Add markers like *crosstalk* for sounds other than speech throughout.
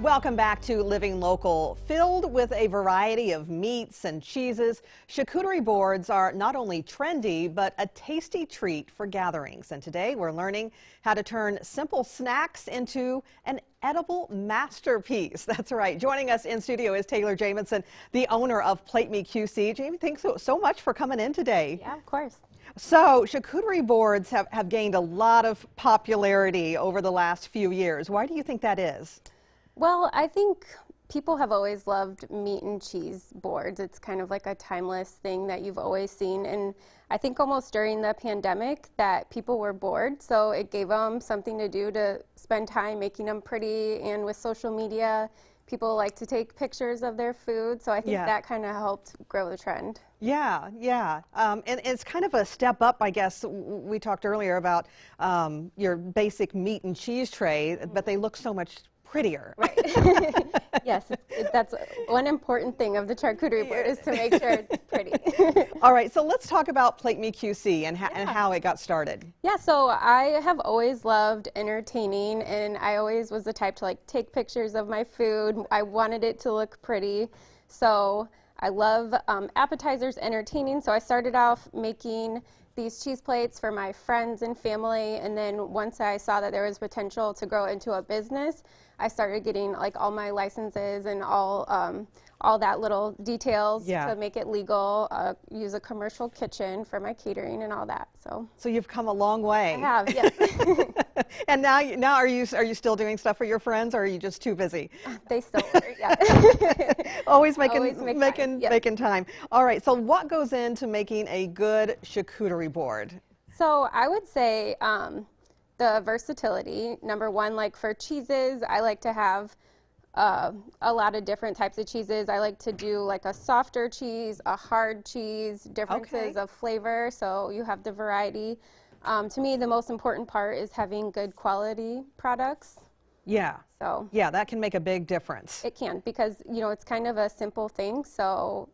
Welcome back to Living Local. Filled with a variety of meats and cheeses, charcuterie boards are not only trendy, but a tasty treat for gatherings. And today we're learning how to turn simple snacks into an edible masterpiece. *laughs* That's right. Joining us in studio is Taylor Jamison, the owner of Plate Me QC. Jamie, thanks so, so much for coming in today. Yeah, of course. So, charcuterie boards have, have gained a lot of popularity over the last few years. Why do you think that is? Well, I think people have always loved meat and cheese boards. It's kind of like a timeless thing that you've always seen. And I think almost during the pandemic that people were bored, so it gave them something to do to spend time making them pretty. And with social media, people like to take pictures of their food. So I think yeah. that kind of helped grow the trend. Yeah, yeah. Um, and, it's kind of a step up, I guess. We talked earlier about um, your basic meat and cheese tray, but they look so much prettier. Right. *laughs* yes, that's one important thing of the charcuterie board is to make sure it's pretty. *laughs* All right, so let's talk about Plate Me QC and, yeah. and how it got started. Yeah, so I have always loved entertaining, and I always was the type to like take pictures of my food. I wanted it to look pretty, so I love um, appetizers, entertaining. So I started off making these cheese plates for my friends and family. And then once I saw that there was potential to grow into a business, I started getting like all my licenses and all um, all that little details yeah. to make it legal. Uh, use a commercial kitchen for my catering and all that. So. So you've come a long way. I have. Yes. *laughs* *laughs* and now, now are you are you still doing stuff for your friends, or are you just too busy? *laughs* They still order. Yeah. *laughs* Always making Always make making time. Yes. making time. All right. So what goes into making a good charcuterie board? So I would say. Um, the versatility. Number one, like for cheeses, I like to have uh, a lot of different types of cheeses. I like to do like a softer cheese, a hard cheese, differences okay. of flavor, so you have the variety. Um, to me, the most important part is having good quality products. Yeah. So. Yeah, that can make a big difference. It can because you know it's kind of a simple thing, so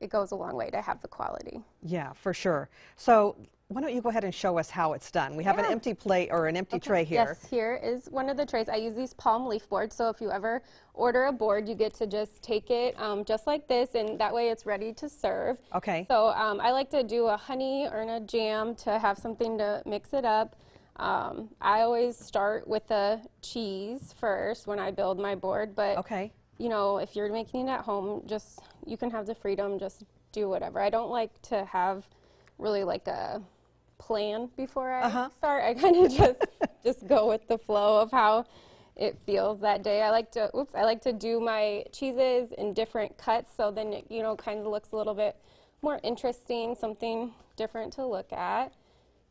it goes a long way to have the quality. Yeah, for sure. So why don't you go ahead and show us how it's done? We have yeah. an empty plate or an empty okay. tray here. Yes, here is one of the trays. I use these palm leaf boards, so if you ever order a board, you get to just take it um, just like this, and that way it's ready to serve. Okay. So um, I like to do a honey or a jam to have something to mix it up. Um, I always start with the cheese first when I build my board, but okay. you know, if you're making it at home, just you can have the freedom, just do whatever. I don't like to have really like a plan before I uh-huh. start. I kind of *laughs* just just go with the flow of how it feels that day. I like to oops, I like to do my cheeses in different cuts so then it, you know kind of looks a little bit more interesting, something different to look at.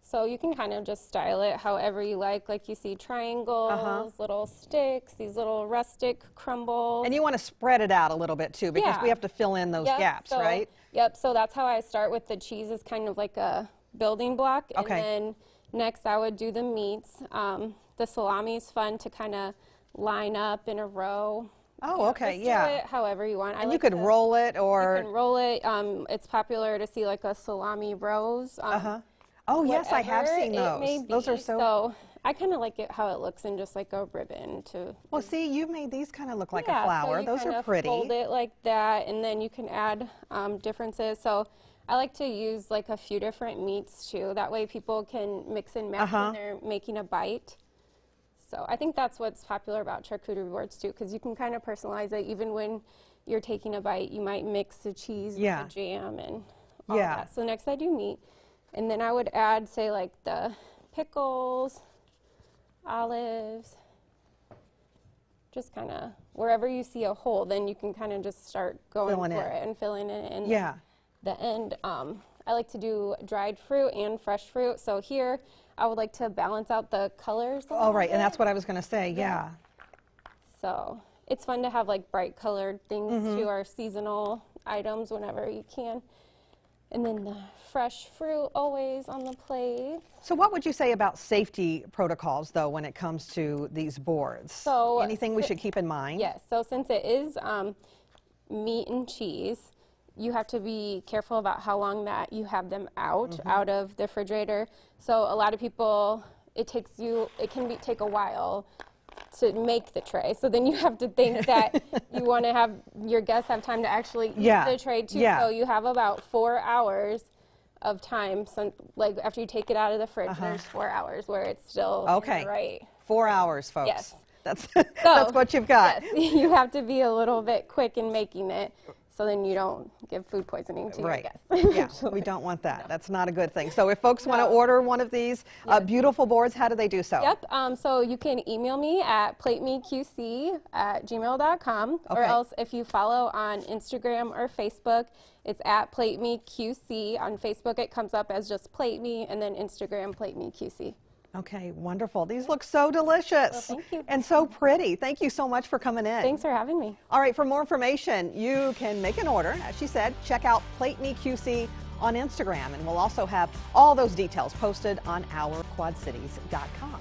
So you can kind of just style it however you like. Like you see triangles, uh-huh. little sticks, these little rustic crumbles. And you want to spread it out a little bit too because yeah. we have to fill in those yep, gaps, so, right? Yep, so that's how I start with the cheese is kind of like a building block. Okay. And then next I would do the meats. Um, the salami is fun to kind of line up in a row. Oh, okay, yeah. however you want. And I like you could to, roll it or. You can roll it. Um, it's popular to see like a salami rose. Um, uh huh. Oh yes, I have seen those. Those are so. So I kind of like it how it looks in just like a ribbon to. Well, see, you made these kind of look like yeah, a flower. So those are pretty. Fold it like that, and then you can add um, differences. So I like to use like a few different meats too. That way people can mix and match uh-huh. when they're making a bite. So I think that's what's popular about charcuterie boards too, because you can kind of personalize it. Even when you're taking a bite, you might mix the cheese yeah. with the jam and all yeah. that. So next I do meat, and then I would add say like the pickles, olives, just kind of wherever you see a hole, then you can kind of just start going filling for it. it and filling it in. Yeah the end. Um, I like to do dried fruit and fresh fruit. So here, I would like to balance out the colors. All right, and that's what I was going to say, yeah. So it's fun to have like bright colored things mm -hmm. to our seasonal items whenever you can. And then the fresh fruit always on the plate. So what would you say about safety protocols though when it comes to these boards? So anything we should keep in mind? Yes, so since it is um, meat and cheese, you have to be careful about how long that you have them out mm -hmm. out of the refrigerator. So a lot of people, it takes you, it can be, take a while to make the tray. So then you have to think *laughs* that you want to have your guests have time to actually eat the tray too. yeah. So you have about four hours of time. So like after you take it out of the fridge, there's four hours where it's still. Okay. right. Four hours, folks. Yes. That's, *laughs* that's what you've got. Yes, *laughs* you have to be a little bit quick in making it, so then you don't give food poisoning to Right. your guests. Yeah, *laughs* we don't want that. That's not a good thing. So if folks want to order one of these uh, beautiful boards, how do they do so? Yep. Um, so you can email me at platemeqc at gmail.com, or else if you follow on Instagram or Facebook, it's at platemeqc. On Facebook, it comes up as just PlateMe, and then Instagram platemeqc. Okay, wonderful. These look so delicious. thank you. And so pretty. Thank you so much for coming in. Thanks for having me. All right, for more information, you can make an order. As she said, check out Plate Me QC on Instagram, and we'll also have all those details posted on ourquadcities.com.